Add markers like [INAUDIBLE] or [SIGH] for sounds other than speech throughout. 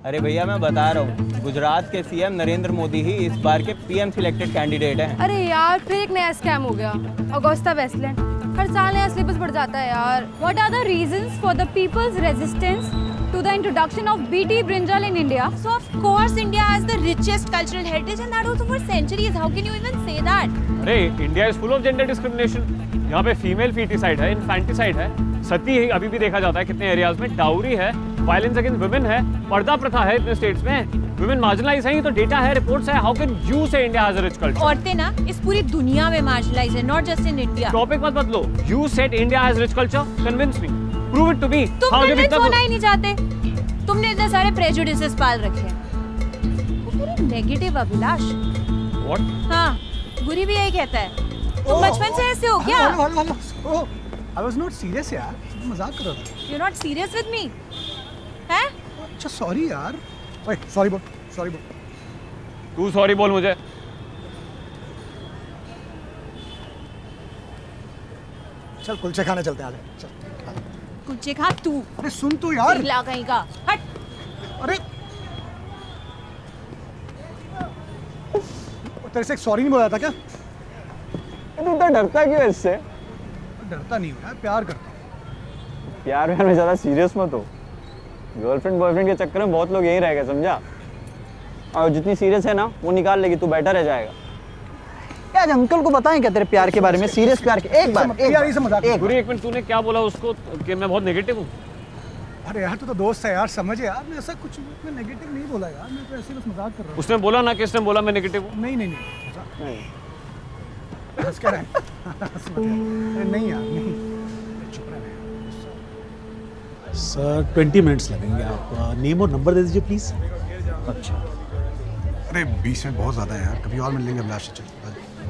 अरे भैया, मैं बता रहा हूँ, गुजरात के सीएम नरेंद्र मोदी ही इस बार के पीएम सिलेक्टेड कैंडिडेट हैं। अरे यार, फिर एक नया स्कैम हो गया अगोस्ता वेस्टलैंड हर साल नया सिलेबस बढ़ जाता है यार। What are the reasons for the people's resistance to the introduction of BT brinjal in India. So of course India has the richest cultural heritage and that also for centuries. How can you even say that? अरे India is full of gender discrimination यहाँ पे female foeticide है infanticide है. सती है अभी भी देखा जाता है कितने एरियाज़ में. डाउरी है वायलेंस अगेंस्ट वुमेन है पर्दा प्रथा है इतने स्टेट्स में. वुमेन मार्जिनलाइज है ये तो डेटा है रिपोर्ट्स है. How can you say India has a rich culture औरतें ना इस पूरी दुनिया में मार्जिनलाइज है not just in India topic मत बदलो. You said India has rich culture convince me prove it to me तुम कन्विंस होना ही नहीं चाहते। तुमने इतने सारे प्रेजुडिसेस पाल रखे हैं। वो मेरे नेगेटिव अभिलाष। व्हाट हाँ गुरी भी यही कहता है। तुम बचपन से ऐसे हो क्या? आई वाज नॉट सीरियस यार। मज़ाक कर। रहा था you not serious with me हैं? अच्छा सॉरी यार। ओए सॉरी बोल सॉरी बोल। तू सॉरी बोल मुझे। चल कुलचे खाने चलते हैं आजा चल। कुलचे खा तू। अरे सुन तू यार। ढीला कहीं का हट। अरे। तेरे से सॉरी नहीं बोला था क्या? तू तो डरता क्यों इससे? डरता नहीं हूँ यार प्यार करता हूँ। प्यार व्यार में ज़्यादा सीरियस मत हो। गर्लफ्रेंड बॉयफ्रेंड के चक्कर में बहुत लोग यहीं रह गए समझा? और जितनी सीरियस है ना वो निकाल लेगी तू बैठा रह जाएगा। आज अंकल को बताएँ क्या तेरे प्यार के बारे में? सीरियस प्यार के? एक बार एक यार बार, ये मज़ाक एक एक मिनट तूने क्या बोला उसको कि मैं बहुत नेगेटिव हूँ? अरे यार तू तो दोस्त है यार समझ यार मैं ऐसा कुछ मैं नेगेटिव नहीं बोला यार मैं तो ऐसे बस मज़ाक कर रहा उसने बोला ना किसने बोला मैं नेगेटिव हूँ? हूँ नहीं नहीं नहीं मज़ाक नहीं। हंस [LAUGHS] है। अरे नहीं यार नहीं। सर ट्वेंटी मिनट्स लगेंगे आप नेम और नंबर दे दीजिए प्लीज़ अच्छा। अरे बीस मिनट बहुत ज़्यादा है यार कभी और मिल लेंगे अभिलाष से चल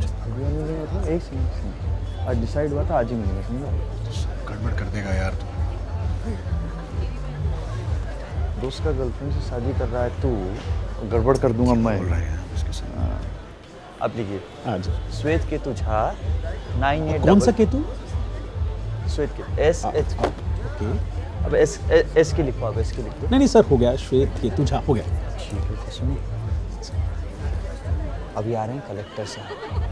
अभी हम मिलेंगे मतलब एक सेकंड आज डिसाइड हुआ था आज ही मिलेंगे समझा? गड़बड़ कर देगा यार तू। दोस्त का गर्लफ्रेंड से शादी कर रहा है तू गड़बड़ कर दूँगा मैं। बोल रहे हैं? उसके साथ। अब लिखिए हाँ जी। श्वेत केतु झा नाइन एट कौन सा Ketu? Shwetketu S H okay. अब एस एस के लिखो अब एस के लिखो। नहीं नहीं सर हो गया श्वेत केतु झा हो गया। ठीक है सुनिए। अभी आ रहे हैं कलेक्टर साहब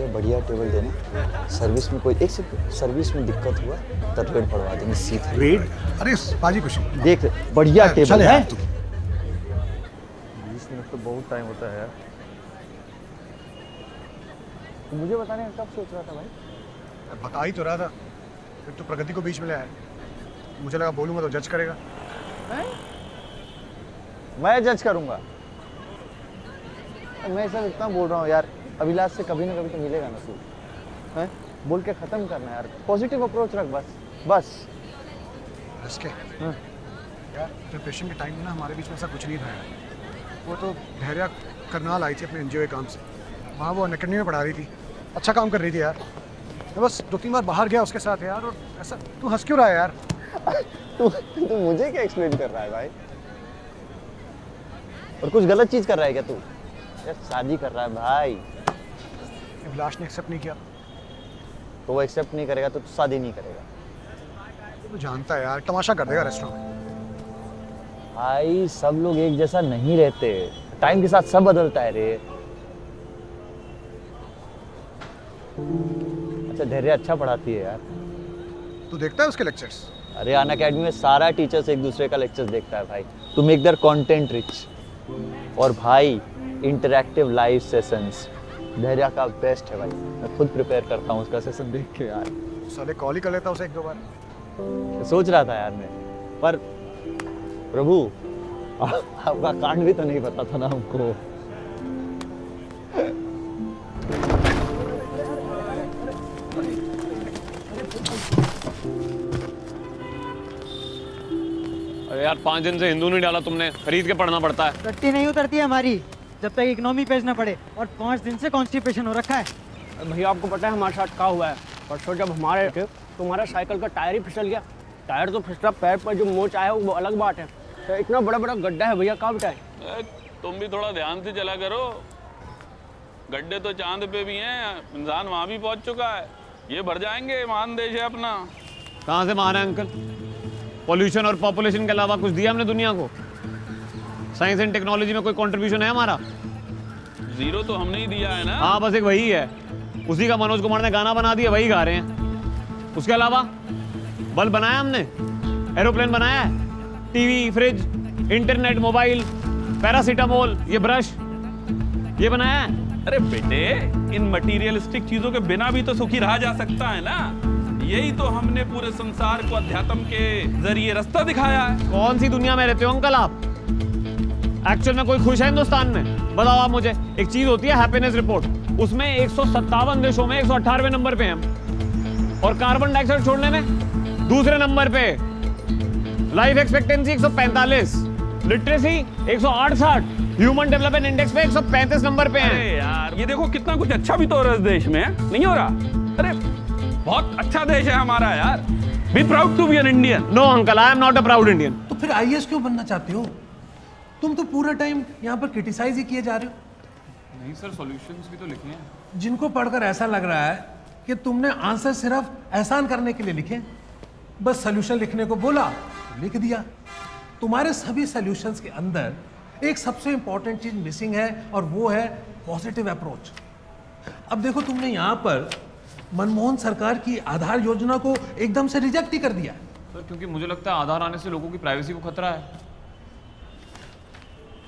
है बढ़िया टेबल देना। सर्विस में कोई एक सेकंड सर्विस में दिक्कत हुआ तो रेड पड़वा देंगे सीधे। रेड अरे बाजी कुछ देख बढ़िया टेबल है। बीस मिनट तो बहुत टाइम होता है यार। तो मुझे बताने का कब सोच रहा था भाई? बता ही तो रहा था। फिर तो प्रगति को बीच में ले आया। मुझे लगा बोलूँगा तो जज करेगा। मैं जज करूँगा। मैं सब इतना बोल रहा हूँ यार। अभिलाष से कभी ना कभी तो मिलेगा ना तू हैं? बोल के ख़त्म करना यार। पॉजिटिव अप्रोच रख बस। बस। इसके हाँ। यार प्रिपरेशन के टाइम में ना हमारे बीच में ऐसा कुछ नहीं था यार। वो तो धैर्या करनाल आई थी अपने एनजीओ के काम से। वहाँ वो अकेडमी में पढ़ा रही थी। अच्छा काम कर रही थी यार। मैं बस दो तीन बार बाहर गया उसके साथ यार और ऐसा तू हंस क्यों रहा है यार? [LAUGHS] तू तू मुझे क्या एक्सप्लेन कर रहा है भाई? और कुछ गलत चीज़ कर रहा है क्या तू? यार शादी कर रहा है भाई। अभिलाष ने एक्सेप्ट नहीं किया। तो वो एक्सेप्ट नहीं करेगा तो तू शादी नहीं करेगा। तू जानता है यार तमाशा कर देगा रेस्टोरेंट में। भाई सब लोग एक जैसा नहीं रहते। टाइम के साथ सब बदलता है रे। अच्छा धैर्य अच्छा पढ़ाती है यार। तू देखता है उसके लेक्चर्स अरे अन अकेडमी में सारा टीचर्स एक दूसरे का लेक्चर्स देखता है भाई। To make their content rich और भाई इंटरेक्टिव लाइव सेशंस धैर्य का बेस्ट है भाई। मैं खुद प्रिपेयर करता हूँ उसका सेशन देख के यार। साले कॉल ही कर लेता उसे एक दो बार। सोच रहा था यार मैं। पर प्रभु आपका कांड भी तो नहीं पता था ना हमको। अरे यार पाँच दिन से हिंदू नहीं डाला तुमने। खरीद के पढ़ना पड़ता है। टट्टी नहीं उतरती है हमारी। जब तक इकोनॉमी पेज ना पड़े और पाँच दिन से कॉन्स्टिपेशन हो रखा है। भैया आपको पता है हमारे साथ क्या हुआ है? परसों जब हमारे थे तो साइकिल का टायर ही फिसल गया। टायर तो फिसला पैर पर जो मोच आया वो अलग बात है। तो इतना बड़ा बड़ा गड्ढा है भैया कहाँ बताए ए, तुम भी थोड़ा ध्यान से चला करो। गड्ढे तो चाँद पे भी हैं इंसान वहाँ भी पहुँच चुका है। ये भर जाएँगे महान देश है अपना। कहाँ से महान है अंकल? पॉल्यूशन और पॉपुलेशन के अलावा कुछ दिया हमने दुनिया को? साइंस एंड टेक्नोलॉजी में कोई कंट्रीब्यूशन है हमारा? ज़ीरो तो हमने ही दिया है ना। हाँ बस एक वही है। उसी का मनोज कुमार ने गाना बना दिया वही गा रहे हैं। उसके अलावा बल्ब बनाया हमने। एरोप्लेन बनाया है। TV fridge internet mobile paracetamol ये ब्रश ये बनाया है। अरे बेटे इन मटेरियलिस्टिक चीज़ों के बिना भी तो सुखी रहा जा सकता है ना। यही तो हमने पूरे संसार को अध्यात्म के ज़रिए रास्ता दिखाया है। कौन सी दुनिया में रहते हो अंकल आप? एक्चुअल में कोई खुश है हिंदुस्तान में? बताओ आप मुझे। एक चीज़ होती है हैप्पीनेस रिपोर्ट उसमें एक सौ सत्तावन देशों में एक नंबर पे हम। और कार्बन डाइऑक्साइड छोड़ने में? दूसरे नंबर पे। Life expectancy 145 literacy 168 human development index पे 135 नंबर पे हैं। यार ये देखो कितना कुछ अच्छा भी तो हो रहा है इस देश में नहीं हो रहा? अरे बहुत अच्छा देश है हमारा यार। Be proud to be an Indian no uncle I am not a proud Indian तो फिर आईएएस क्यों बनना चाहते हो? तुम तो पूरा टाइम यहाँ पर क्रिटिसाइज ही किए जा रहे हो। नहीं सर सॉल्यूशंस भी तो लिखे हैं। जिनको पढ़कर ऐसा लग रहा है कि तुमने आंसर सिर्फ़ एहसान करने के लिए लिखे बस सोल्यूशन लिखने को बोला लिख दिया। तुम्हारे सभी सॉल्यूशंस के अंदर एक सबसे इंपॉर्टेंट चीज़ मिसिंग है और वो है पॉजिटिव अप्रोच अब देखो तुमने यहाँ पर मनमोहन सरकार की आधार योजना को एकदम से रिजेक्ट ही कर दिया। सर क्योंकि मुझे लगता है आधार आने से लोगों की प्राइवेसी को खतरा है।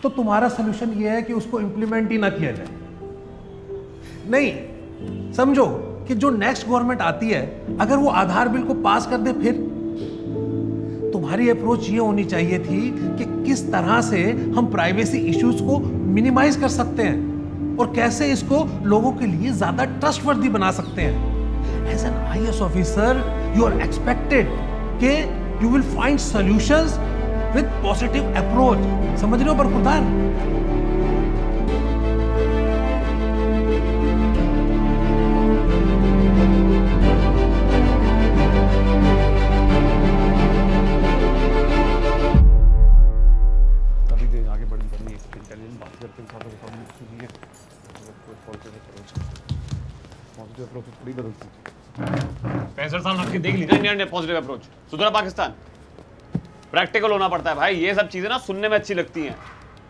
तो तुम्हारा सोल्यूशन ये है कि उसको इंप्लीमेंट ही ना किया जाए। नहीं, समझो कि जो नेक्स्ट गवर्नमेंट आती है, अगर वो आधार बिल को पास कर दे फिर? तुम्हारी अप्रोच ये होनी चाहिए थी कि किस तरह से हम प्राइवेसी इश्यूज़ को मिनिमाइज कर सकते हैं और कैसे इसको लोगों के लिए ज़्यादा ट्रस्टवर्दी बना सकते हैं। As an I officer you are expected कि you will find solutions with positive approach समझ रहे हो है हैं पॉजिटिव अप्रोच पॉजिटिव अप्रोच थोड़ी बदलती पैंसठ साल रख के देख लीजिए इंडिया ने पॉजिटिव अप्रोच सुधरा पाकिस्तान प्रैक्टिकल होना पड़ता है भाई। ये सब चीज़ें ना सुनने में अच्छी लगती हैं।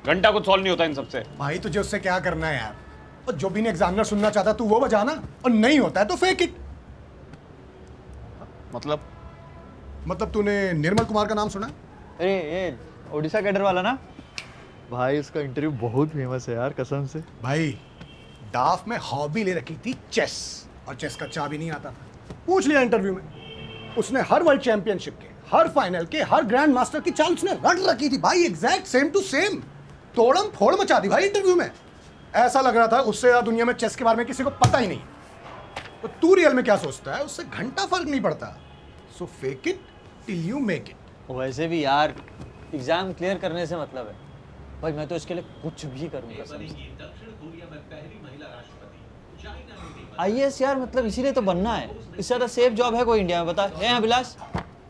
घंटा कुछ सॉल्व नहीं होता इन सबसे भाई तुझे उससे क्या करना है यार? और जो भी एग्जामिनर सुनना चाहता तू वो बजाना और नहीं होता है तो फेक इट मतलब? मतलब तूने निर्मल कुमार का नाम सुना? अरे ये ओडिशा कैडर वाला ना? भाई उसका इंटरव्यू बहुत फ़ेमस है यार कसम से। भाई डाफ में हॉबी ले रखी थी चेस और चेस का चाबी नहीं आता पूछ लिया इंटरव्यू में। उसने हर वर्ल्ड चैंपियनशिप के। हर फाइनल के हर ग्रैंड मास्टर की चाल उसने रट रखी थी। भाई एग्जैक्ट सेम टू सेम तोड़म फोड़ मचा दी भाई इंटरव्यू में। ऐसा लग रहा था उससे ज़्यादा दुनिया में चेस के बारे में किसी को पता ही नहीं। तो तू रियल में क्या सोचता है? उससे घंटा फ़र्क नहीं पड़ता। So fake it till you make it वैसे भी यार एग्ज़ाम क्लियर करने से मतलब है। भाई मैं तो इसके लिए कुछ भी करूँगा आई एस यार मतलब इसीलिए तो बनना है। इससे ज़्यादा सेफ़ जॉब है कोई इंडिया में बता। है अभिलाष।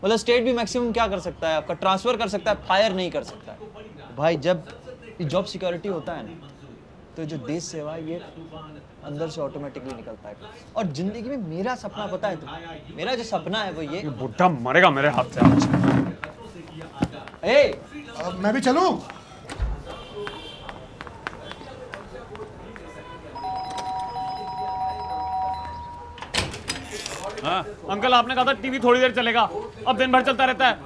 मतलब स्टेट भी मैक्सिमम क्या कर सकता है? आपका ट्रांसफ़र कर सकता है फायर नहीं कर सकता है। भाई जब जॉब सिक्योरिटी होता है ना तो जो देश सेवा है ये अंदर से ऑटोमेटिकली निकलता है। और ज़िंदगी में मेरा सपना पता है तो मेरा जो सपना है वो ये बुढ़ा मरेगा मेरे हाथ से आज। ए आ, मैं भी चलूँ? अंकल आपने कहा था टीवी थोड़ी देर चलेगा। अब दिन भर चलता रहता है।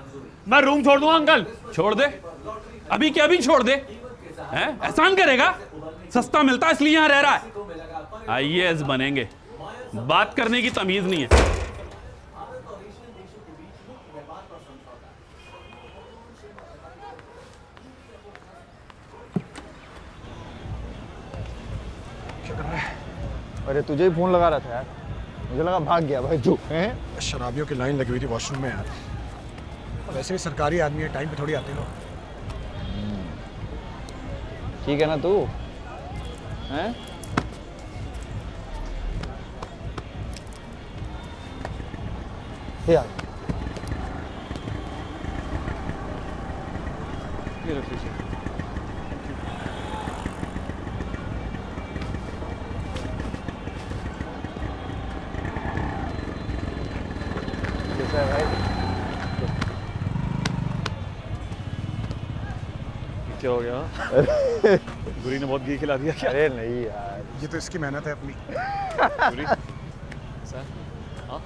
मैं रूम छोड़ दूँगा अंकल। छोड़ दे। अभी क्या अभी छोड़ दे। हैं? एहसान करेगा। सस्ता मिलता है इसलिए यहाँ रह रहा है। आईएएस बनेंगे। बात करने की तमीज नहीं है। अरे तुझे ही फ़ोन लगा रहा था यार। मुझे लगा भाग गया भाई तू हैं। शराबियों की लाइन लगी हुई थी वॉशरूम में यार। वैसे भी सरकारी आदमी है टाइम पे थोड़ी आते लोग। ठीक है ना तू? हैं? यार। ये रख कैसा है हो गया? [LAUGHS] गुरी ने बहुत घी खिला दिया क्या? अरे नहीं यार। ये तो इसकी मेहनत है अपनी। [LAUGHS] गुरी? सर हाँ?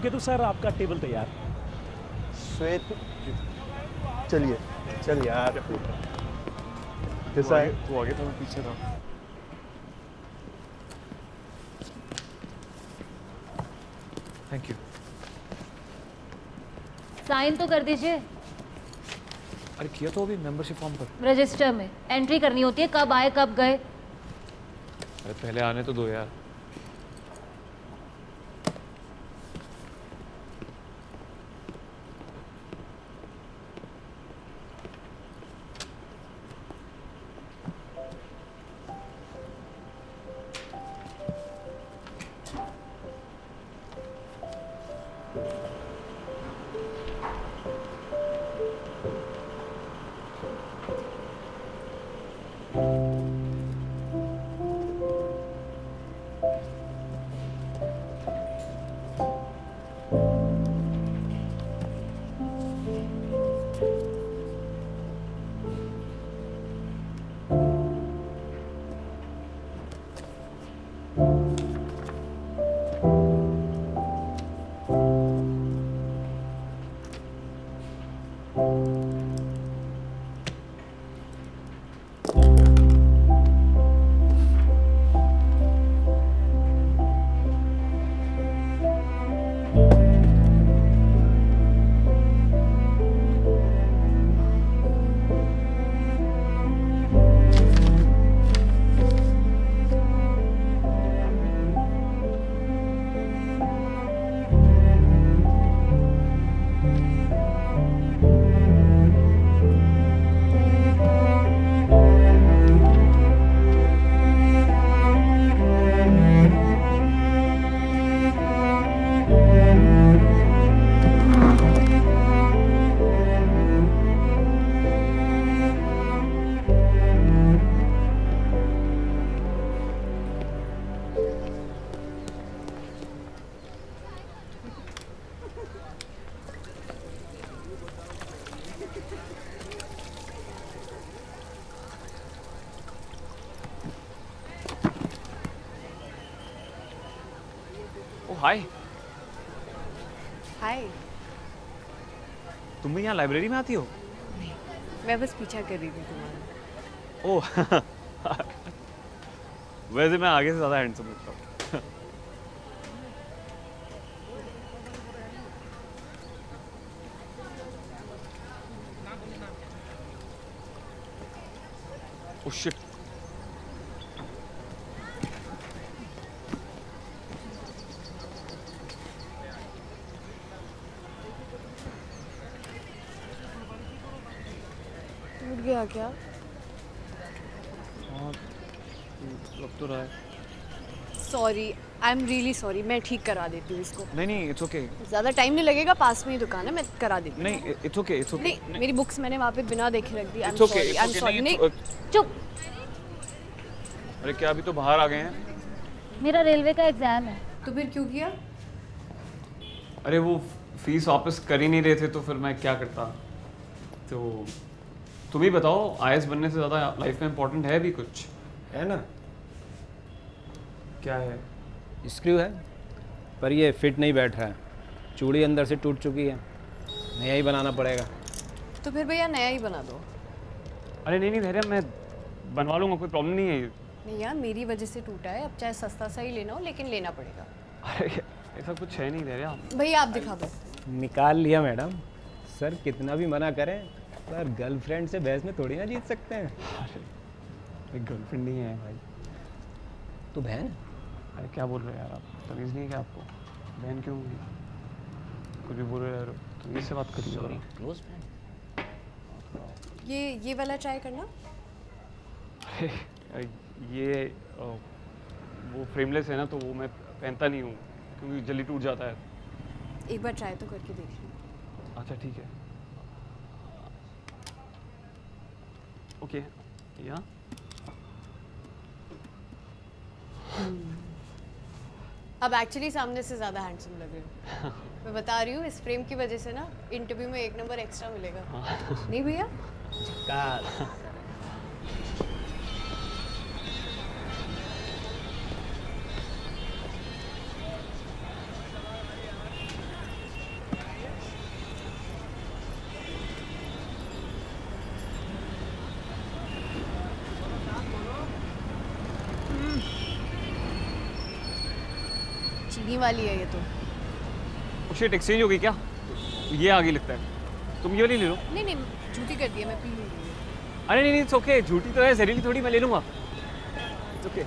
के तो सर आपका टेबल तैयार। श्वेत चलिए चल यार। कैसा है। तू आगे था मैं पीछे था। थैंक यू साइन तो कर दीजिए। अरे किया तो अभी मेंबरशिप फॉर्म पर। रजिस्टर में। एंट्री करनी होती है कब आए कब गए। अरे पहले आने तो दो यार। यहाँ लाइब्रेरी में आती हो? नहीं मैं बस पीछा कर रही थी तुम्हारा। ओह वैसे मैं आगे से ज़्यादा हैंडसम लगता हूँ। Oh shit. टूट गया क्या? हाँ लग तो रहा है। Sorry I am really sorry मैं ठीक करा देती हूँ इसको। नहीं नहीं इट्स ओके ज़्यादा टाइम नहीं लगेगा पास में ही दुकान है मैं करा देती हूँ। नहीं इट्स ओके इट्स ओके नहीं मेरी बुक्स मैंने वहाँ पे बिना देखे रख दी I am it's okay sorry I am sorry नहीं चुप। अरे क्या अभी तो बाहर आ गए हैं? मेरा रेलवे का एग्ज़ाम है। तो फिर क्यों किया? अरे वो फ़ीस वापस कर ही नहीं रहे थे तो फिर मैं क्या करता? तो तुम ही बताओ आईएस बनने से ज़्यादा लाइफ में इम्पोर्टेंट है भी कुछ? है ना? क्या है? स्क्रू है पर ये फिट नहीं बैठ रहा है। चूड़ी अंदर से टूट चुकी है। नया ही बनाना पड़ेगा। तो फिर भैया नया ही बना दो। अरे नहीं नहीं धैर्य मैं बनवा लूँगा कोई प्रॉब्लम नहीं है नहीं यार मेरी वजह से टूटा है। अब चाहे सस्ता सा ही लेना हो लेकिन लेना पड़ेगा। अरे ऐसा कुछ है नहीं धैर्य। भैया आप दिखा दो। निकाल लिया मैडम। सर कितना भी मना करें पर गर्लफ्रेंड से बहस में थोड़ी ना जीत सकते हैं। एक गर्लफ्रेंड नहीं है भाई। तो बहन? अरे क्या बोल रहे हो यार आप? तमीज़ नहीं है क्या आपको? बहन क्यों होगी? कुछ भी बोल रहे यार तमीज़ से बात करिए। जरा। क्लोज फ्रेंड ये ये वाला ट्राई करना। अरे ये वो फ्रेमलेस है ना तो वो मैं पहनता नहीं हूँ क्योंकि जल्दी टूट जाता है। एक बार ट्राई तो करके देख लो। अच्छा ठीक है। Okay Yeah. अब एक्चुअली सामने से ज़्यादा हैंडसम लग रहे हो। [LAUGHS] मैं बता रही हूँ इस फ्रेम की वजह से ना इंटरव्यू में एक नंबर एक्स्ट्रा मिलेगा। नहीं भैया? वाली है ये तो। शिट एक्सचेंज हो गई क्या? ये आगे लगता है। तुम ये वाली ले लो। नहीं नहीं झूठी कर दी है मैं पी लूँगी। अरे नहीं नहीं इट्स ओके झूठी तो है जहरीली थोड़ी मैं ले लूँगा। इट्स ओके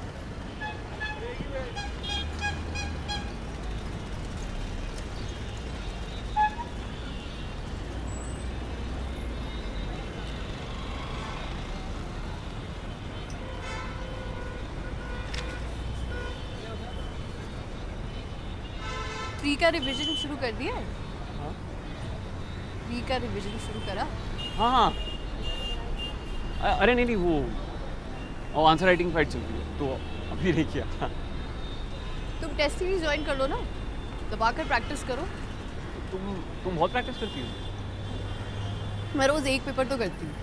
का रिवीजन शुरू कर दिया है? प्री का रिवीजन शुरू करा। हाँ हाँ। अरे नहीं नहीं वो वो आंसर राइटिंग फाइट चल रही है तो अभी नहीं किया। तुम टेस्ट सीरीज़ ज्वाइन कर लो ना। दबाकर प्रैक्टिस करो। तुम तुम बहुत प्रैक्टिस करती हो। मैं रोज़ एक पेपर तो करती हूँ।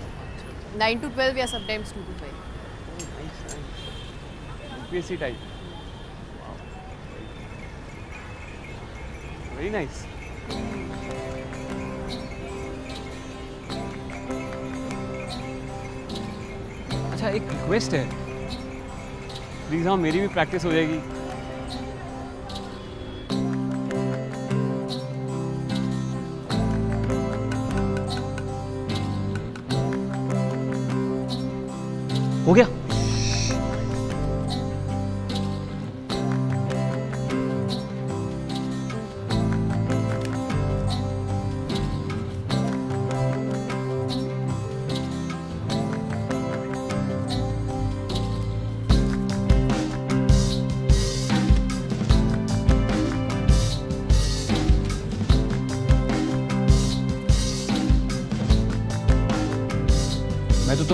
नाइन टू ट्वेल्व या sometimes two to five UPSC type very nice अच्छा एक रिक्वेस्ट है। प्लीज़ हाँ मेरी भी प्रैक्टिस हो जाएगी।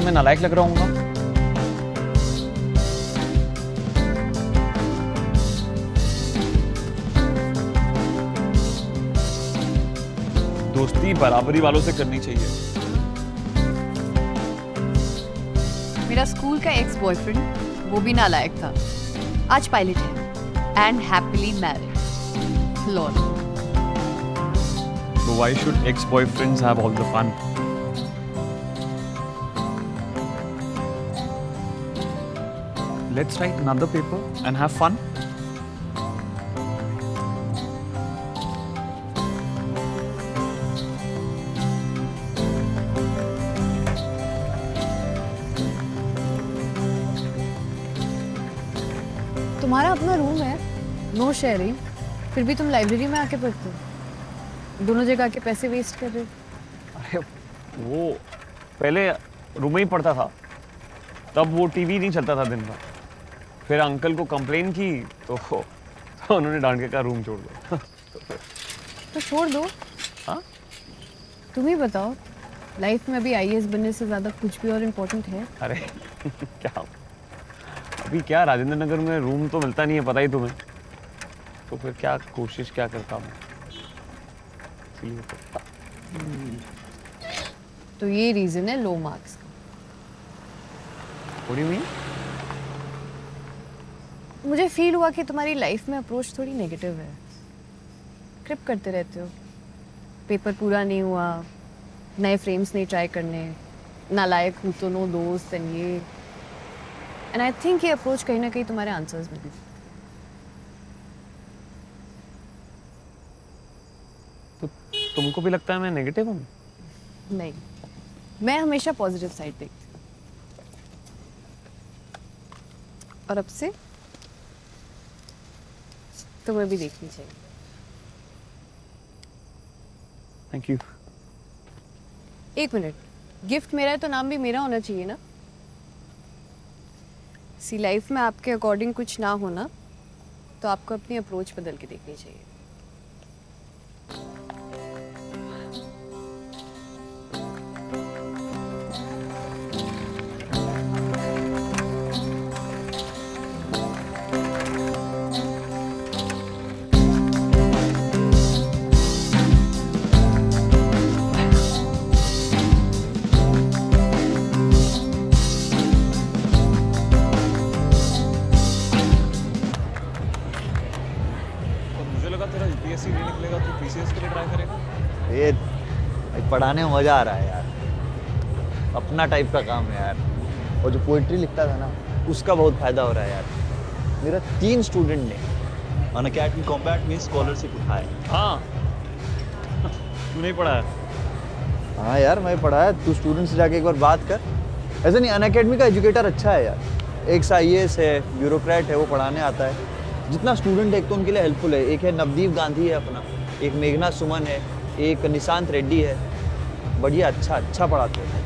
मैं तुम्हें नालायक लग रहा हूँ दोस्ती बराबरी वालों से करनी चाहिए। मेरा स्कूल का एक्स बॉयफ्रेंड वो भी नालायक था। आज पायलट है and happily married lol So why should ex-boyfriends have all the fun? Let's write another paper and have fun. तुम्हारा अपना रूम है नो शेयरिंग फिर भी तुम लाइब्रेरी में आके पढ़ते हो? दोनों जगह आके पैसे वेस्ट कर रहे हो? अरे वो पहले रूम में ही पढ़ता था तब वो टीवी नहीं चलता था दिन भर। फिर अंकल को कंप्लेन की तो, तो उन्होंने डांट के कहा रूम छोड़ दो। तो तो छोड़ दो। हाँ? तुम ही बताओ लाइफ में अभी आईएएस बनने से ज़्यादा कुछ भी और इम्पोर्टेंट है? अरे क्या? अभी क्या राजेंद्र नगर में रूम तो मिलता नहीं है पता ही तुम्हें। तो फिर क्या कोशिश क्या करता हूँ। तो- तो ये रीज़न है लो मार्क्स का What do you mean? मुझे फील हुआ कि तुम्हारी लाइफ में अप्रोच थोड़ी नेगेटिव है। क्रिप करते रहते हो। पेपर पूरा नहीं हुआ। नए फ्रेम्स नहीं ट्राई करने। नालायक हूँ तो नो दोस्त एंड ये। एंड आई थिंक ये अप्रोच कहीं ना कहीं तुम्हारे आंसर्स में भी। तो तुमको भी लगता है मैं नेगेटिव हूँ? नहीं। मैं हमेशा पॉजिटिव साइड देखती हूँ। और अब से? तुम्हें भी देखनी चाहिए। थैंक यू एक मिनट। गिफ्ट मेरा है तो नाम भी मेरा होना चाहिए ना? सी लाइफ में आपके अकॉर्डिंग कुछ ना होना तो आपको अपनी अप्रोच बदल के देखनी चाहिए। पढ़ाने में मज़ा आ रहा है यार। अपना टाइप का काम है यार। और जो पोइट्री लिखता था ना उसका बहुत फ़ायदा हो रहा है यार। मेरा तीन स्टूडेंट ने अन अकेडमी कॉम्बैट में स्कॉलरशिप उठाए। हाँ। तू नहीं पढ़ा है हाँ यार मैं पढ़ा है तू स्टूडेंट से जाके एक बार बात कर। ऐसा नहीं अन अकेडमी का एजुकेटर अच्छा है यार। एक आई है ब्यूरोक्रेट है वो पढ़ाने आता है। जितना स्टूडेंट है एक तो उनके लिए हेल्पफुल है। एक है नवदीप गांधी है अपना एक मेघना सुमन है एक निशांत रेड्डी है। बढ़िया अच्छा अच्छा पढ़ाते हैं।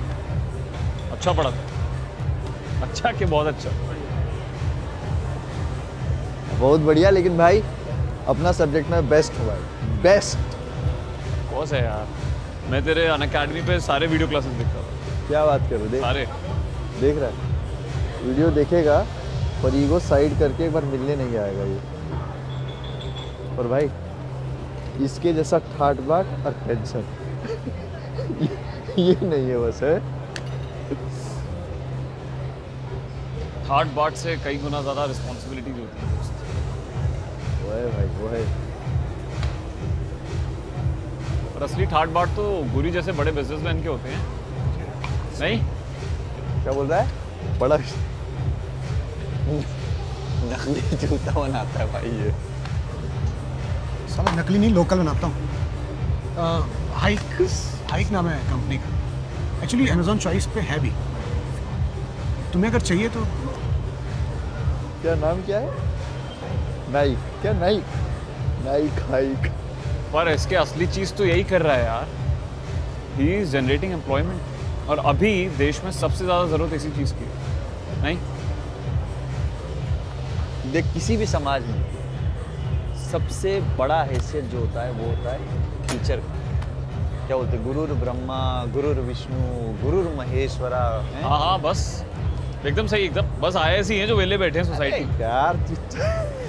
अच्छा पढ़ा था अच्छा कि बहुत अच्छा? बहुत बढ़िया लेकिन भाई अपना सब्जेक्ट में बेस्ट हुआ है। बेस्ट कौन है यार। मैं तेरे अन अकेडमी पे सारे वीडियो क्लासेस देखता था क्या बात करो देख। सारे। देख रहा है। वीडियो देखेगा पर ईगो साइड करके एक बार मिलने नहीं आएगा ये। और भाई इसके जैसा ठाट बाट और टेंशन [LAUGHS] ये नहीं है बस है? थर्ड बार्ट से कई गुना ज़्यादा रिस्पॉन्सिबिलिटीज होती है। दोस्त वो है भाई वो है। और असली थर्ड बार्ट तो गुरी जैसे बड़े बिजनेसमैन के होते हैं। नहीं? क्या बोल रहा है? बड़ा [LAUGHS] नकली जूता बनाता है भाई ये। साला नकली नहीं लोकल बनाता हूँ। हाइक हाइक नाम है कंपनी का। एक्चुअली अमेजोन चॉइस पे है भी। तुम्हें अगर चाहिए तो क्या नाम क्या है? नाइक। क्या नाइक? नाइक हाइक। पर इसके असली चीज़ तो यही कर रहा है यार। ही इज़ जनरेटिंग एम्प्लॉयमेंट और अभी देश में सबसे ज़्यादा ज़रूरत इसी चीज़ की है। नहीं? देख किसी भी समाज में सबसे बड़ा हैसियत जो होता है वो होता है टीचर का। क्या बोलते हैं गुरुर ब्रह्मा गुरुर विष्णु गुरुर महेश्वरा हाँ हाँ बस। एकदम सही एकदम। बस आए ऐसे ही हैं जो वेले बैठे हैं सोसाइटी। यार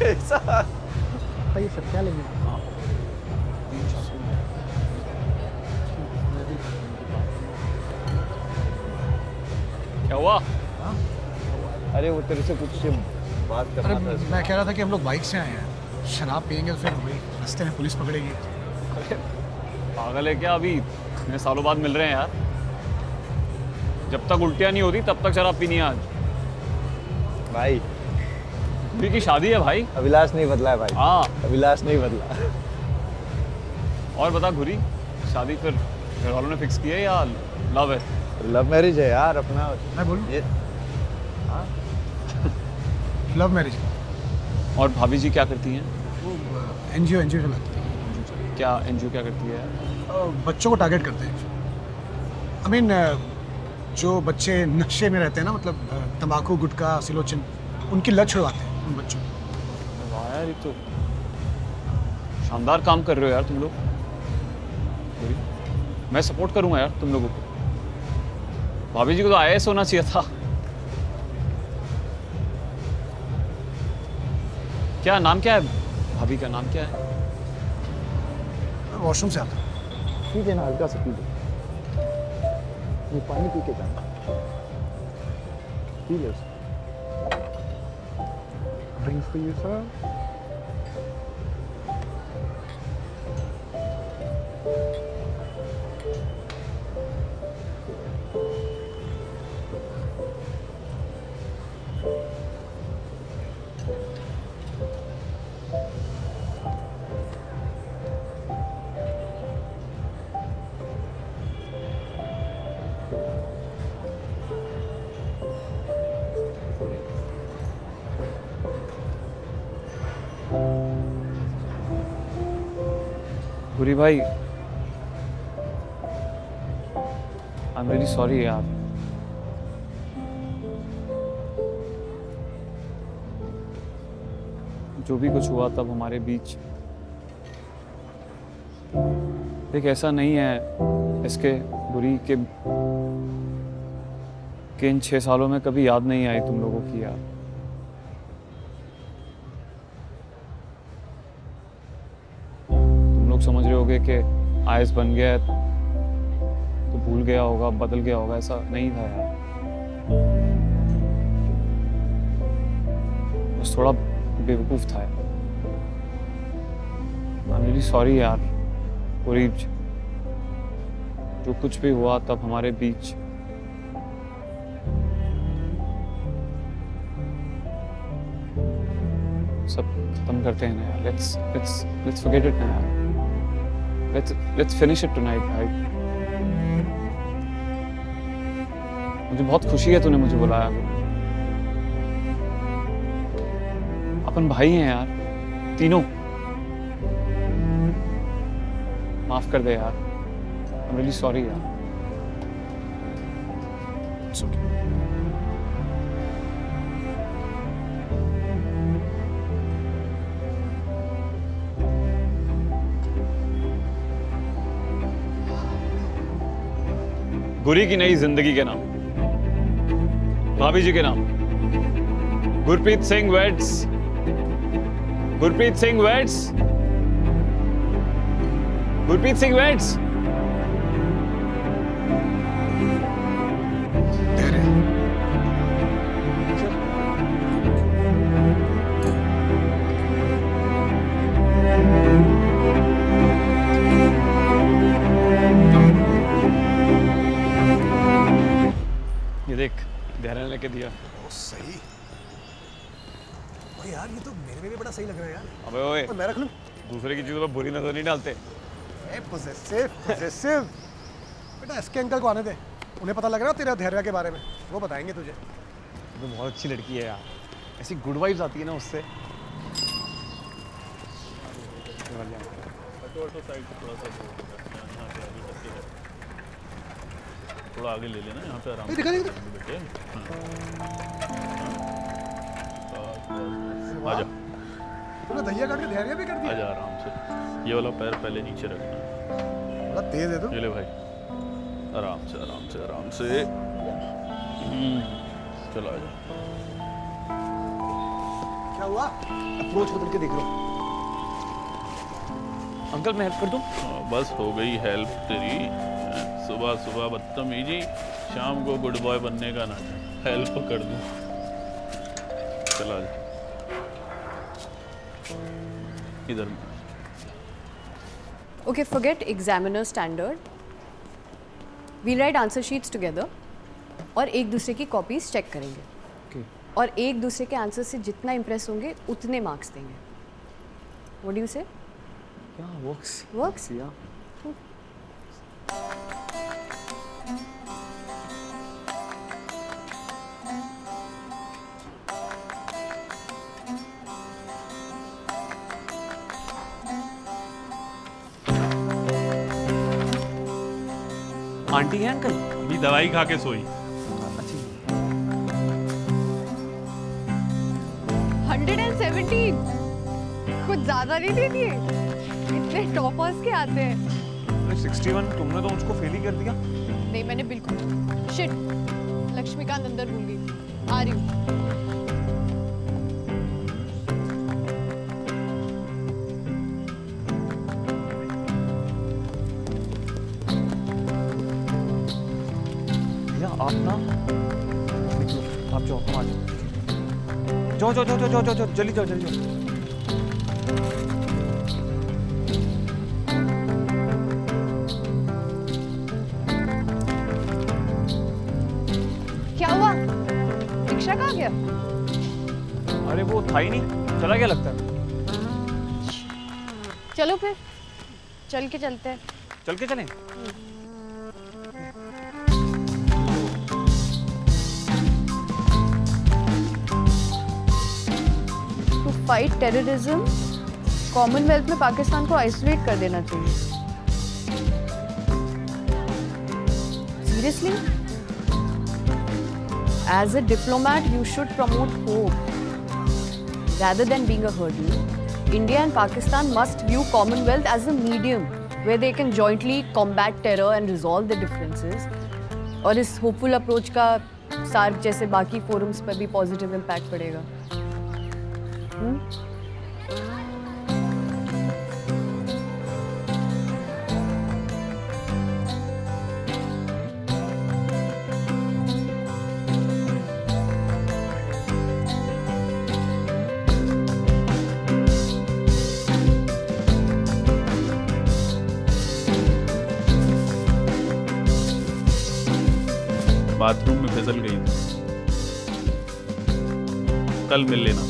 ऐसा। भाई सब क्या लेंगे क्या हुआ? अरे वो तेरे से कुछ बात करना था। मैं कह रहा था कि हम लोग बाइक से आए हैं। शराब पियेंगे तो फिर रास्ते में पुलिस पकड़ेगी। पागल है क्या अभी? इतने सालों बाद मिल रहे हैं यार। जब तक उल्टियाँ नहीं होती तब तक शराब पीनी है आज। भाई। गुरी की शादी है भाई। अभिलाष नहीं बदला है भाई। हाँ। अभिलाष नहीं बदला। और बता गुरी शादी फिर घर वालों ने फिक्स की है या लव है? लव मैरिज है यार अपना। मैं बोलूँ? ये लव मैरिज और भाभी जी क्या करती हैं? वो N G O N G ओ चलाती है। क्या एनजीओ क्या करती है? बच्चों को टारगेट करते हैं। आई मीन जो बच्चे नशे में रहते हैं ना मतलब तंबाकू गुटखा सिलोचन उनकी लत छुड़वाते हैं उन बच्चों वाह यार ये तो शानदार काम कर रहे हो यार तुम लोग। मैं सपोर्ट करूँगा यार तुम लोगों को। भाभी जी को तो आईएस होना चाहिए था। क्या नाम क्या है? भाभी का नाम क्या है? वॉशरूम से आता ठीक है ना, हल्का सा पी लो। ये पानी पी के जाना। पी लो drink for you sir Guri भाई आई एम वेरी सॉरी यार। जो भी कुछ हुआ तब हमारे बीच। देख, ऐसा नहीं है इसके बुरी के, कि इन छह सालों में कभी याद नहीं आई तुम लोगों की यार। कि आयस बन गया है तो भूल गया होगा, बदल गया होगा, ऐसा नहीं था यार। बस थोड़ा बेवकूफ़ था यार। रियली सॉरी यार पूरी जो। कुछ भी हुआ, तब हमारे बीच। सब खत्म करते हैं ना यार let's let's let's forget it ना यार। Let's let's finish it tonight, भाई मुझे बहुत खुशी है तूने मुझे बुलाया। अपन भाई हैं यार तीनों। माफ़ कर दे यार। एम रियली सॉरी यार। गुरी की नई ज़िंदगी के नाम। भाभी जी के नाम। Gurpreet Singh weds Gurpreet Singh weds Gurpreet Singh weds सही लग रहा है यार। अबे ओए मैं रख लूँ दूसरे की चीज़ों पर बुरी नज़र नहीं डालते। ए पोजेसिव पोजेसिव बेटा एसके अंकल को आने दे। उन्हें पता लग रहा है तेरा धैर्य के बारे में। वो बताएँगे तुझे। तो बहुत अच्छी लड़की है यार। ऐसी गुड वाइब्स आती है ना उससे। थोड़ा आगे ले लेना यहाँ पे आराम दिखा, दिखा। बेटे हाँ। आजा तूने काट के धैर्य भी कर दिया। आजा आराम से। ये वाला पैर पहले नीचे रखना। बड़ा तेज है तू। ले भाई। आराम से आराम से आराम से। हम्म, चलो आजा क्या हुआ? अप्रोच बदल के देख लो। अंकल मैं हेल्प कर दूँ? हाँ, बस हो गई हेल्प तेरी। सुबह सुबह बदतमीजी। शाम को गुड बॉय बनने का नाटक हेल्प कर दूँ। चला जा। इधर। Okay forget examiner standard we write answer sheets together और एक दूसरे की कॉपीज चेक करेंगे। Okay. और एक दूसरे के आंसर से जितना इंप्रेस होंगे उतने मार्क्स देंगे। What you say works works या आंटी है अंकल अभी दवाई खा के सोई। हंड्रेड एंड सेवेंटीन कुछ ज़्यादा नहीं दे दिए? इतने टॉपर्स के आते हैं। सिक्सटी वन तुमने तो मुझको फेल ही कर दिया। नहीं मैंने बिल्कुल शिट लक्ष्मीकांत अंदर भूल गई। आ रही हूँ। जाओ जाओ जाओ जाओ जाओ जल्दी जाओ जल्दी जाओ। क्या हुआ? रिक्शा कहाँ गया? अरे वो था ही नहीं चला गया लगता है। चलो फिर चल के चलते हैं। चल के चलें? फाइट टेररिज्म कॉमनवेल्थ में पाकिस्तान को आइसोलेट कर देना चाहिए। Seriously as a diplomat you should promote hope rather than being a herd India and Pakistan must view Commonwealth as a medium way they can jointly combat terror and resolve the differences और इस hopeful approach का SAARC जैसे बाकी forums पर भी positive impact पड़ेगा। Hmm? Bathroom में फिसल गई थी कल मिल लेना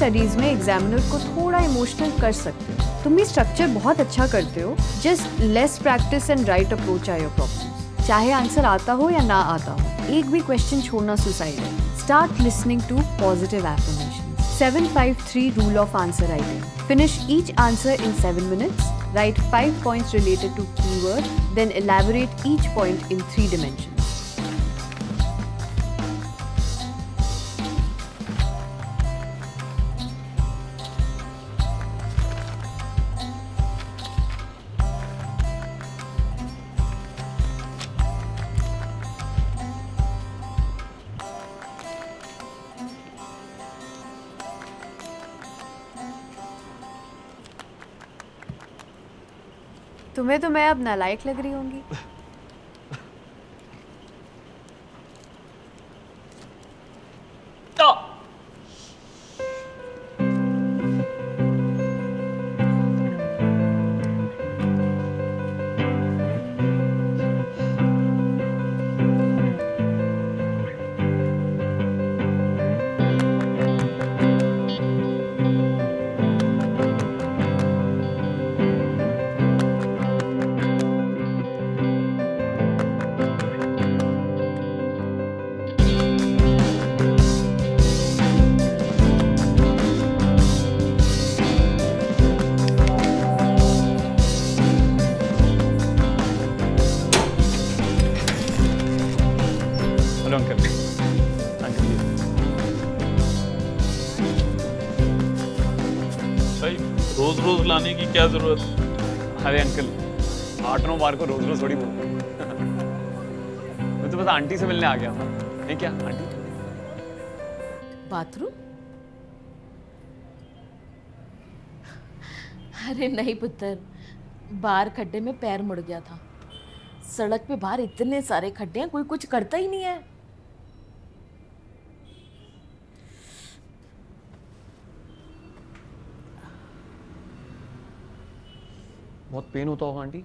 स्टडीज़ में एग्जामिनर को थोड़ा इमोशनल कर सकते हो तुम भी स्ट्रक्चर बहुत अच्छा करते हो just less practice and right approach are your problem चाहे आंसर आता हो या ना आता हो एक भी क्वेश्चन छोड़ना सुसाइड है start listening to positive affirmation 753 rule of answer writing. Finish each answer in 7 minutes. Write 5 points related to keyword, then elaborate each point in 3 dimensions. तुम्हें तो मैं अब नालायक लग रही होंगी। क्या ज़रूरत? अरे अंकल आठ नौ बार को रोज रोज थोड़ी बोलते मैं तो बस आंटी से मिलने आ गया था। नहीं क्या, आंटी? बाथरूम? अरे नहीं पुत्र, बाहर खड्डे में पैर मुड़ गया था। सड़क पे बाहर इतने सारे खड्डे हैं, कोई कुछ करता ही नहीं है। बहुत पेन होता होगा आंटी।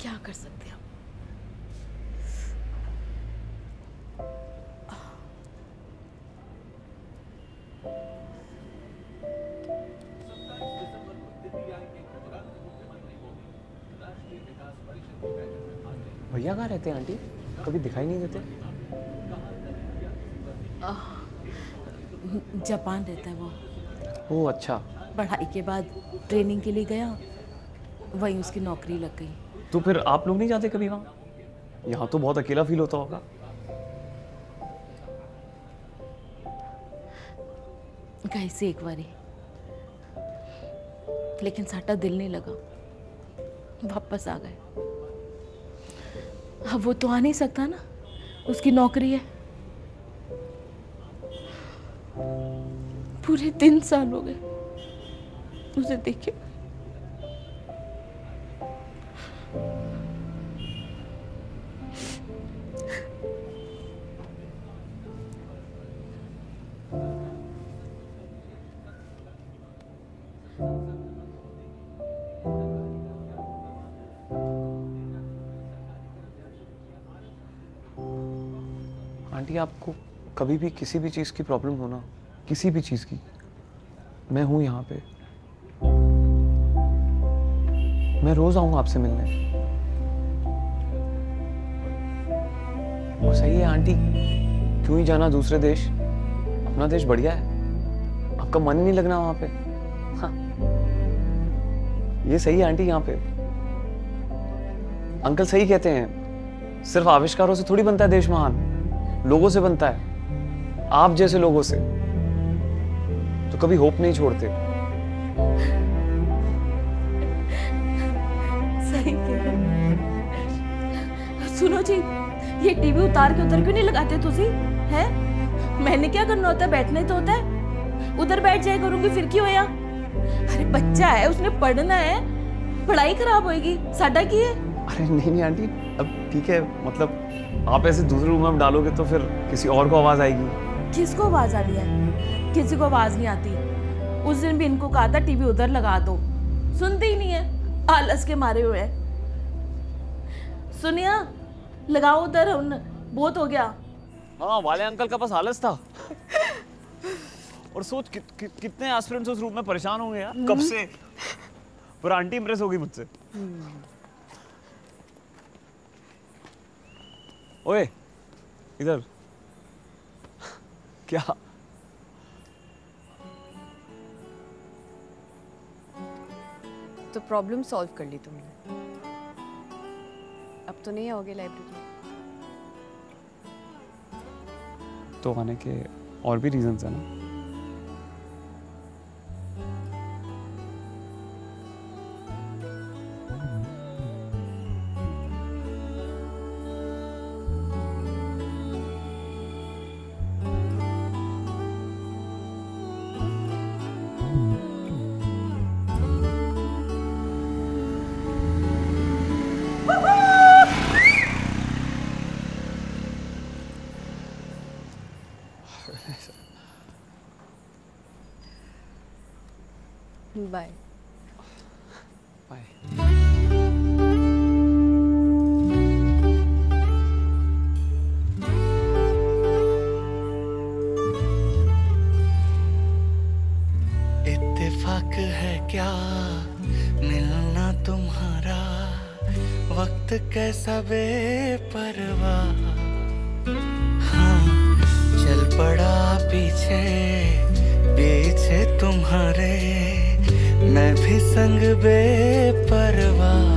क्या कर सकते हैं हम भैया कहाँ रहते हैं आंटी? कभी दिखाई नहीं देते? जापान रहता है वो। ओह अच्छा। पढ़ाई के बाद ट्रेनिंग के लिए गया वहीं उसकी नौकरी लग गई। तो फिर आप लोग नहीं जाते कभी वहाँ? यहाँ तो बहुत अकेला फील होता होगा। गए से एक बारी। लेकिन साटा दिल नहीं लगा। वापस आ गए। अब वो तो आ नहीं सकता ना। उसकी नौकरी है। पूरे तीन साल हो गए। उसे देखे। आंटी, आपको कभी भी किसी भी चीज़ की प्रॉब्लम हो ना किसी भी चीज़ की, मैं हूँ यहाँ पे। मैं रोज़ आऊँगा आपसे मिलने। और सही है, आंटी। क्यों ही जाना दूसरे देश? अपना देश बढ़िया है। आपका मन ही नहीं लगना वहाँ पे। हाँ। ये सही है, आंटी, यहाँ पे। अंकल सही कहते हैं, सिर्फ़ आविष्कारों से थोड़ी बनता है देश महान। लोगों से बनता है। आप जैसे लोगों से। तो कभी होप नहीं छोड़ते। सुनो जी ये टीवी उतार के उधर क्यों नहीं लगाते तुसी? है? मैंने क्या करना होता है? बैठना तो होता है। उधर बैठ जाया करूँगी फिर क्यों होया अरे बच्चा है उसने पढ़ना है। पढ़ाई खराब होएगी। साडा की है? अरे नहीं नहीं आंटी अब ठीक है मतलब आप ऐसे दूसरे रूम में डालोगे तो फिर किसी और को आवाज़ आएगी। किसको आवाज़ आ रही है? किसी को आवाज़ नहीं आती। उस दिन भी इनको कहा था टीवी उधर लगा दो। सुनते ही नहीं है। आलस के मारे हुए हैं। सुनिया लगाओ उधर बहुत हो गया। हाँ वाले अंकल का पास आलस था। और सोच कि, कि, कितने एस्पिरेंट्स उस रूम में परेशान होंगे यार। कब से? पर आंटी इम्प्रेस हो गई मुझसे। ओए इधर। क्या? तो प्रॉब्लम सॉल्व कर ली तुमने। अब तो नहीं आओगे लाइब्रेरी तो आने के और भी रीज़न्स हैं ना बाय इत्तेफाक है क्या मिलना तुम्हारा? वक्त कैसा बेपरवाह? हाँ चल पड़ा पीछे पीछे तुम्हारे मैं भी संग बेपरवाह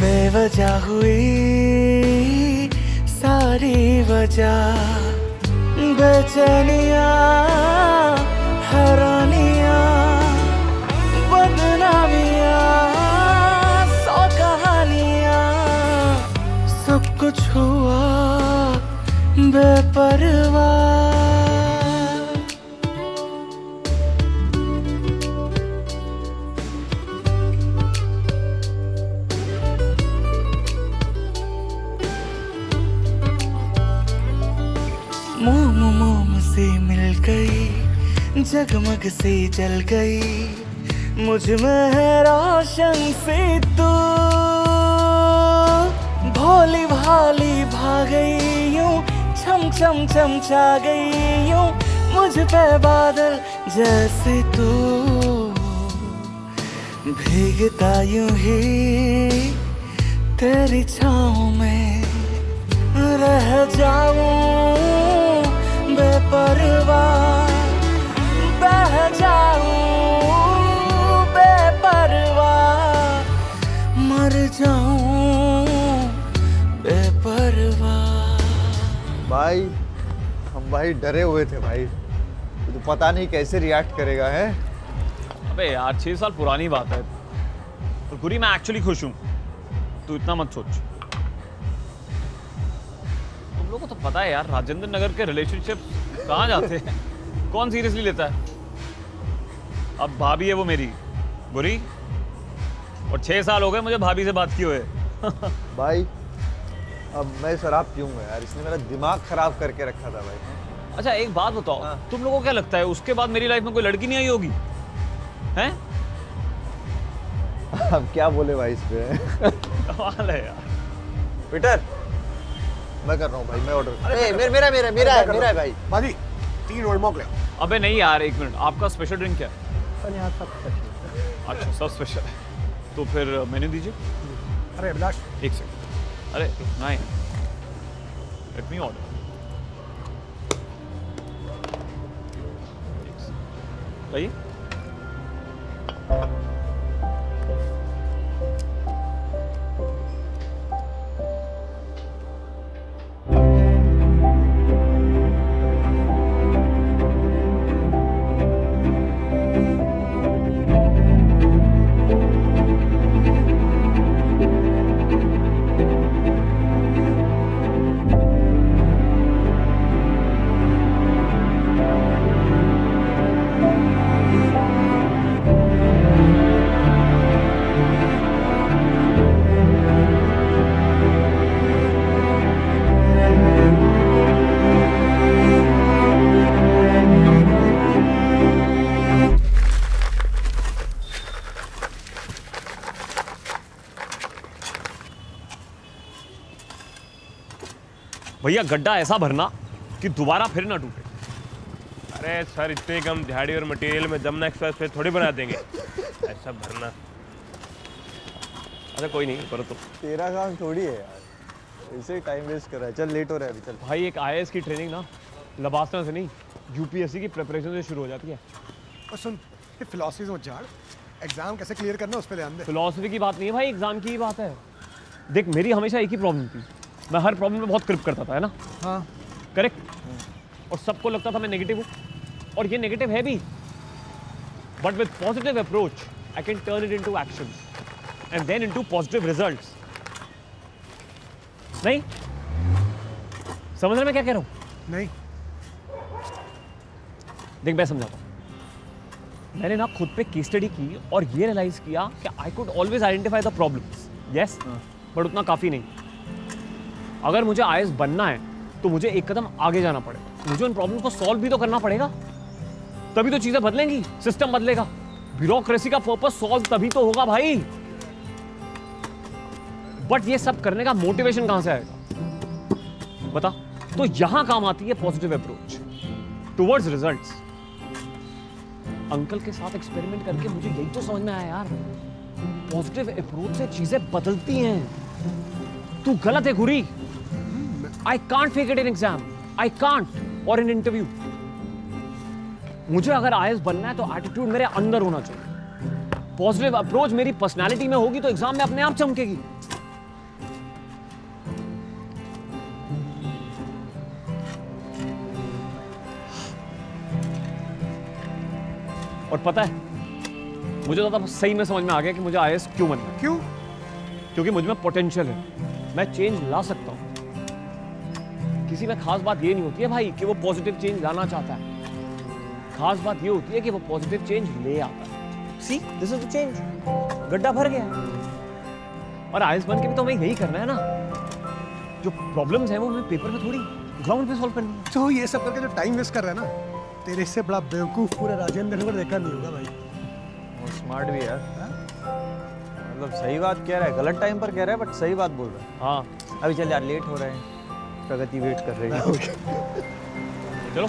बेवजह हुई सारी वजह, बेचैनिया, हैरानिया, बदनामिया सौ कहानिया सब कुछ हुआ बेपरवाह जगमग से जल गई। मुझमें है रोशन से तू। भोली भाली भाग गई यूँ, छम छम छम छा गई यूँ, मुझ पे बादल जैसे तू। भीगता यूँ ही तेरी छाँव में रह जाऊँ, बेपरवाह। जाऊँ बेपरवाह। भाई हम भाई डरे हुए थे भाई। तो पता नहीं कैसे रिएक्ट करेगा है? अबे यार छह साल पुरानी बात है। और गुरी मैं एक्चुअली खुश हूँ। तू इतना मत सोच। तुम लोगों को तो पता है यार राजेंद्र नगर के रिलेशनशिप कहाँ जाते हैं? [LAUGHS] कौन सीरियसली लेता है? अब भाभी है वो मेरी। बुरी और छह साल हो गए मुझे भाभी से बात किए हुए। भाई अब मैं शराब पीऊँगा यार इसने मेरा दिमाग खराब करके रखा था भाई। अच्छा एक बात बताओ तुम लोगों को क्या लगता है उसके बाद मेरी लाइफ में कोई लड़की नहीं आई होगी? हैं? अब क्या बोले भाई इस पे? कमाल है यार। पीटर मैं कर रहा हूँ भाई मैं ऑर्डर ए मेरा मेरा मेरा मेरा है मेरा है भाई। भाजी तीन रोल मॉक ले। अबे नहीं यार एक मिनट आपका स्पेशल ड्रिंक क्या है? सर यहाँ सब स्पेशल अच्छा सब स्पेशल है। तो फिर मैंने दीजिए। अरे अभिलाष। एक सेकंड अरे नहीं। लेट मी ऑर्डर लाइए। भैया गड्ढा ऐसा भरना कि दोबारा फिर ना टूटे। अरे सर इतने कम झाड़ी और मटेरियल में जमुना एक्सप्रेस पे थोड़ी बना देंगे। ऐसा भरना। अच्छा कोई नहीं करो तो। तेरा काम थोड़ी है यार। ऐसे ही टाइम वेस्ट कर रहा है। चल लेट हो रहा है अभी चल। भाई एक आईएएस की ट्रेनिंग ना लबासना से नहीं यूपीएससी की प्रिपरेशन से शुरू हो जाती है। और सुन ये फिलोसफी मत झाड़। एग्ज़ाम कैसे क्लियर करना उस पर ध्यान दे। फिलोसफी की बात नहीं है भाई एग्ज़ाम की ही बात है। देख मेरी हमेशा एक ही प्रॉब्लम थी। मैं हर प्रॉब्लम में बहुत क्रिप करता था है ना? हाँ। करेक्ट और सबको लगता था मैं नेगेटिव हूँ। और ये नेगेटिव है भी। But with positive approach I can turn it into action and then into positive results नहीं? समझ रहे मैं क्या कह रहा हूँ? नहीं। देख मैं समझाता हूँ। मैंने ना खुद पे केस स्टडी की और ये रियलाइज़ किया कि I could always identify the problems yes but उतना काफ़ी नहीं। अगर मुझे आई बनना है तो मुझे एक कदम आगे जाना पड़ेगा मुझे उन प्रॉब्लम को सॉल्व भी तो करना पड़ेगा। तभी तो चीज़ें बदलेंगी सिस्टम बदलेगा। ब्यूरोक्रेसी का पर्पस सॉल्व तभी तो होगा भाई। बट ये सब करने का मोटिवेशन कहाँ से आएगा? बता। तो यहाँ काम आती है positive approach towards results uncle के साथ एक्सपेरिमेंट करके मुझे यही तो समझ में आया यार। पॉजिटिव अप्रोच से चीज़ें बदलती हैं। तू गलत है, Guri. I can't fake it in exam I can't और इन इंटरव्यू मुझे अगर आई बनना है तो एटीट्यूड मेरे अंदर होना चाहिए। पॉजिटिव अप्रोच मेरी पर्सनालिटी में होगी तो एग्ज़ाम में अपने आप चमकेगी। और पता है मुझे ज़्यादा सही में समझ में आ गया कि मुझे आई क्यों बनना क्यों? क्योंकि मुझमें पोटेंशियल है। मैं चेंज ला सकता हूँ। किसी में खास बात ये नहीं होती है भाई कि वो पॉजिटिव चेंज लाना चाहता है। खास बात ये होती है कि वो पॉजिटिव चेंज ले आता है। See this is the change गड्ढा भर गया और आयस बन के भी तो हमें यही करना है ना। जो प्रॉब्लम्स हैं वो हमें पेपर में थोड़ी ग्राउंड पे सॉल्व करनी है। तो ये सब करके जो टाइम वेस्ट कर रहा है ना तेरे से बड़ा बेवकूफ़ पूरा राजेंद्र नगर देखा नहीं होगा भाई। वो स्मार्ट भी यार। मतलब सही बात कह रहा है गलत टाइम पर कह रहा है बट सही बात बोल रहा है। हाँ। अभी चल यार लेट हो रहे हैं। प्रगति वेट कर रही है। चलो।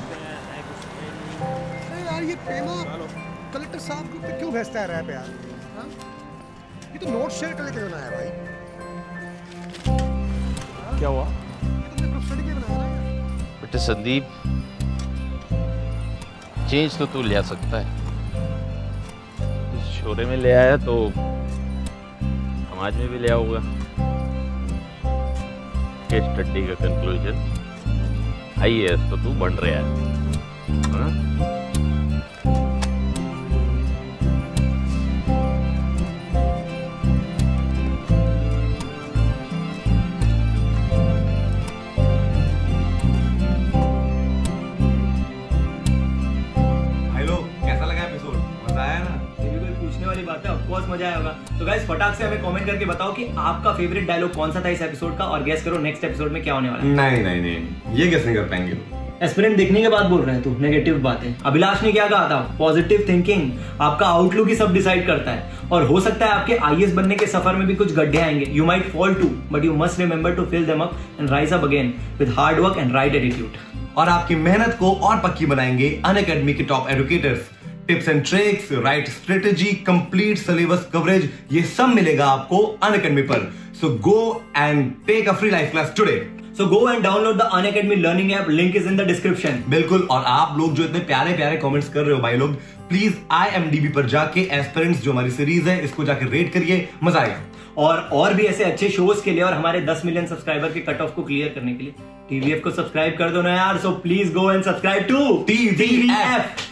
अरे यार ये पेमा कलेक्टर साहब ग्रुप पे क्यों भेजता है रैप यार? हाँ? ये तो नोट शेयर करने के लिए बनाया है भाई? क्या हुआ? तुमने ग्रुप स्टडी के बनाया ना। बेटे संदीप चेंज तो तू ले आ सकता है। इस शोरे में ले आया तो समाज में भी ले आओगा। केस स्टडी का कंक्लूजन आई तो तू बन रहा है हाँ? मज़ा आया होगा तो गाइस फटाक से हमें कमेंट करके बताओ कि आपका फेवरेट डायलॉग कौन सा था इस एपिसोड का और गेस करो नेक्स्ट एपिसोड में क्या होने वाला है। नहीं नहीं नहीं ये कैसे कर पाएँगे। एस्पिरेंट देखने के बाद बोल रहे हैं तू नेगेटिव बातें। अभिलाष ने क्या कहा था? पॉजिटिव थिंकिंग आपका आउटलुक ही सब डिसाइड करता है। और हो सकता है आपके आईएएस बनने के सफ़र में भी कुछ गड्ढे आएँगे। You might fall too but you must remember to fill them up and rise up again with hard work and right attitude और आपकी मेहनत को और पक्की बनाएँगे अन अकेडमी के top educators tips and tricks right strategy complete syllabus coverage ये सब मिलेगा आपको अन अकेडमी पर। So go and take a free live class today So go and download the Unacademy learning app. Link is in the description. बिल्कुल, और आप लोग जो इतने प्यारे प्यारे कमेंट्स कर रहे हो भाई लोग please I M D B पर जाके एस्पिरेंट्स जो हमारी सीरीज़ है, इसको जाके रेट करिए, मज़ा आएगा। और और भी ऐसे अच्छे शोज़ के लिए और हमारे 10 मिलियन सब्सक्राइबर के कट ऑफ़ को क्लियर करने के लिए टीवीएफ को सब्सक्राइब कर दो ना यार। So please go and subscribe to TVF